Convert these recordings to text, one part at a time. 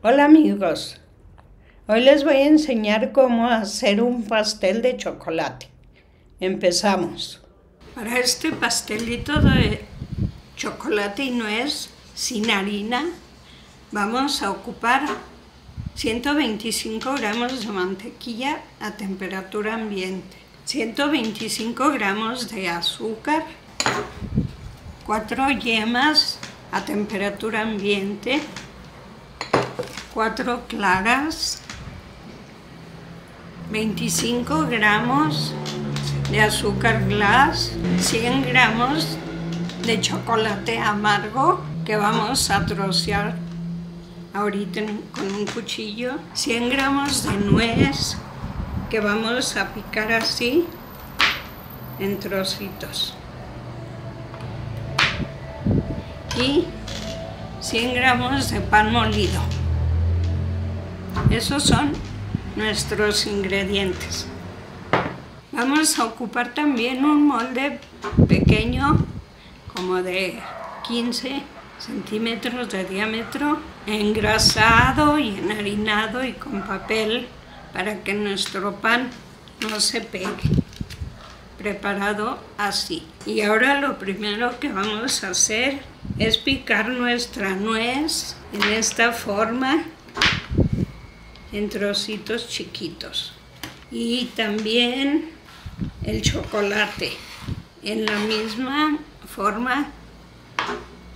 Hola amigos, hoy les voy a enseñar cómo hacer un pastel de chocolate. Empezamos. Para este pastelito de chocolate y nuez sin harina, vamos a ocupar 125 gramos de mantequilla a temperatura ambiente, 125 gramos de azúcar, 4 yemas a temperatura ambiente, 4 claras, 25 gramos de azúcar glass, 100 gramos de chocolate amargo que vamos a trocear ahorita con un cuchillo, 100 gramos de nuez que vamos a picar así en trocitos y 100 gramos de pan molido. Esos son nuestros ingredientes. Vamos a ocupar también un molde pequeño, como de 15 centímetros de diámetro, engrasado y enharinado y con papel para que nuestro pan no se pegue. Preparado así. Y ahora lo primero que vamos a hacer es picar nuestra nuez en esta forma en trocitos chiquitos. Y también el chocolate en la misma forma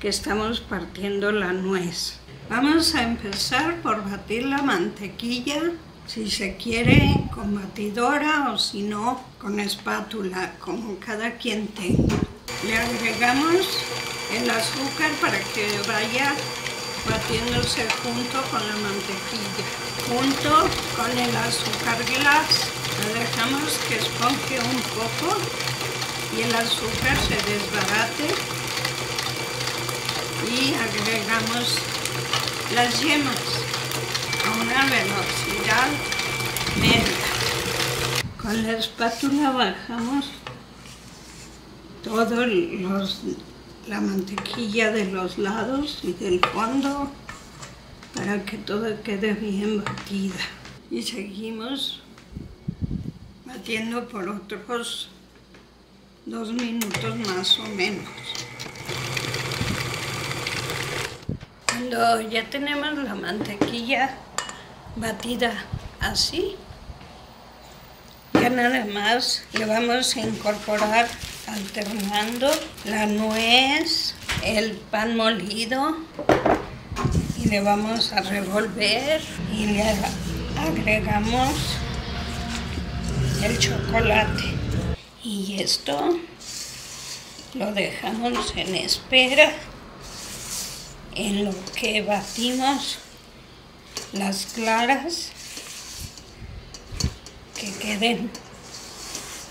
que estamos partiendo la nuez. Vamos a empezar por batir la mantequilla, si se quiere con batidora o si no con espátula, como cada quien tenga. Le agregamos el azúcar para que vaya batiéndose junto con la mantequilla, junto con el azúcar glass. Dejamos que esponje un poco y el azúcar se desbarate y agregamos las yemas a una velocidad media. Con la espátula bajamos todo los la mantequilla de los lados y del fondo para que todo quede bien batida. Y seguimos batiendo por otros dos minutos más o menos. Cuando ya tenemos la mantequilla batida así, nada más le vamos a incorporar alternando la nuez, el pan molido y le vamos a revolver y le agregamos el chocolate. Y esto lo dejamos en espera en lo que batimos las claras que queden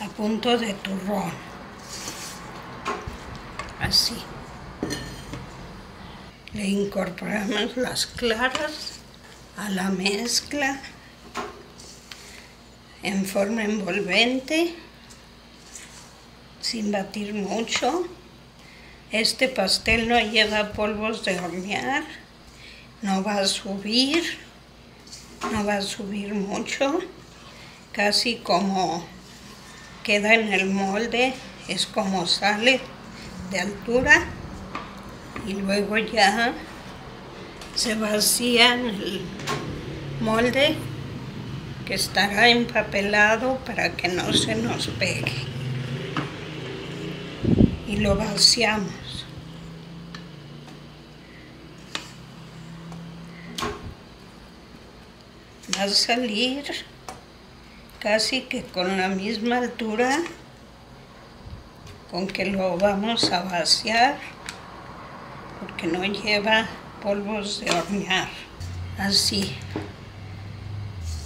a punto de turrón así. Le incorporamos las claras a la mezcla en forma envolvente, sin batir mucho. Este pastel no lleva polvos de hornear, no va a subir, no va a subir mucho, casi como queda en el molde, es como sale de altura y luego ya se vacía en el molde que estará empapelado para que no se nos pegue. Y lo vaciamos. Va a salir casi que con la misma altura con que lo vamos a vaciar porque no lleva polvos de hornear. Así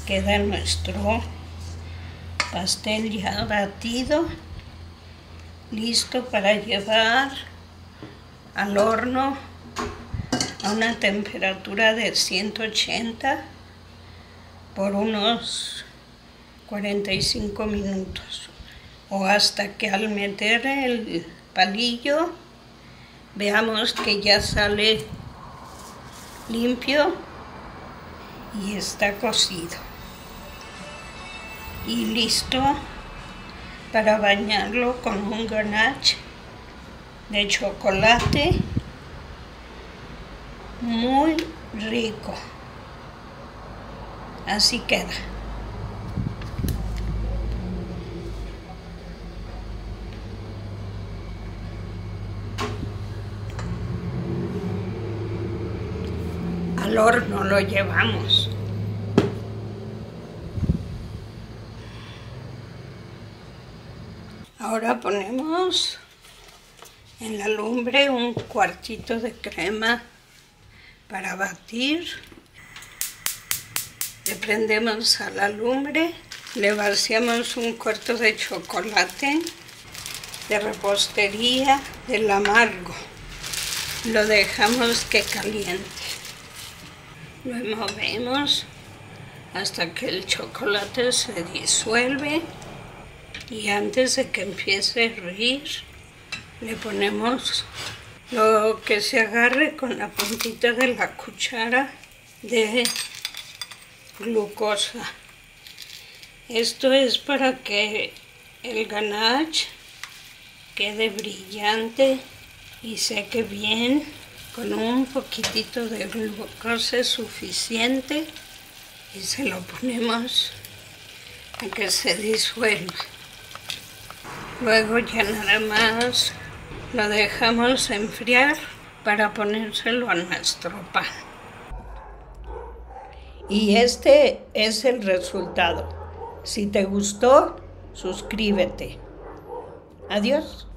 queda nuestro pastel ya batido, listo para llevar al horno a una temperatura de 180 por unos 45 minutos o hasta que al meter el palillo veamos que ya sale limpio y está cocido. Y listo para bañarlo con un ganache de chocolate muy rico. Así queda. Al horno lo llevamos. Ahora ponemos en la lumbre un cuartito de crema para batir. Le prendemos a la lumbre, le vaciamos un cuarto de chocolate de repostería del amargo. Lo dejamos que caliente. Lo movemos hasta que el chocolate se disuelve y antes de que empiece a hervir le ponemos lo que se agarre con la puntita de la cuchara de glucosa. Esto es para que el ganache quede brillante y seque bien con un poquitito de glucosa suficiente y se lo ponemos a que se disuelva. Luego ya nada más lo dejamos enfriar para ponérselo a nuestro pan. Y este es el resultado. Si te gustó, suscríbete. Adiós.